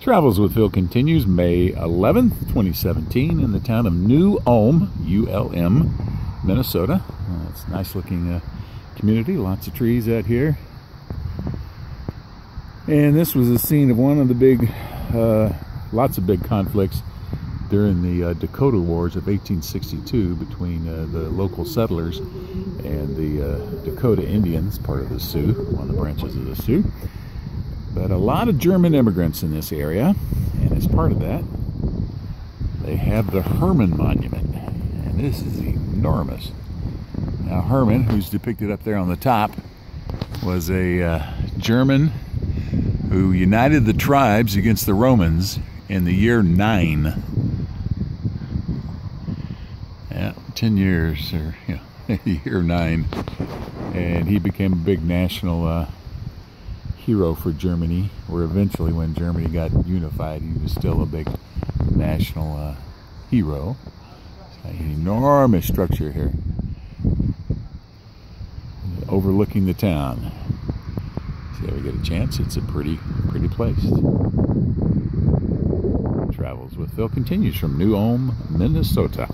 Travels with Phil continues May 11th, 2017, in the town of New Ulm, U-L-M, Minnesota. Uh, it's a nice looking uh, community, lots of trees out here. And this was the scene of one of the big, uh, lots of big conflicts during the uh, Dakota Wars of 1862 between uh, the local settlers and the Dakota Indians, part of the Sioux, one of the branches of the Sioux. But a lot of German immigrants in this area, and as part of that, they have the Herman Monument. And this is enormous. Now, Herman, who's depicted up there on the top, was a uh, German who united the tribes against the Romans in the year 9. Yeah, 10 years, or, yeah, year 9. And he became a big national uh, hero for Germany, where eventually when Germany got unified, he was still a big national uh, hero. An enormous structure here, overlooking the town. See if we get a chance. It's a pretty, pretty place. Travels with Phil continues from New Ulm, Minnesota.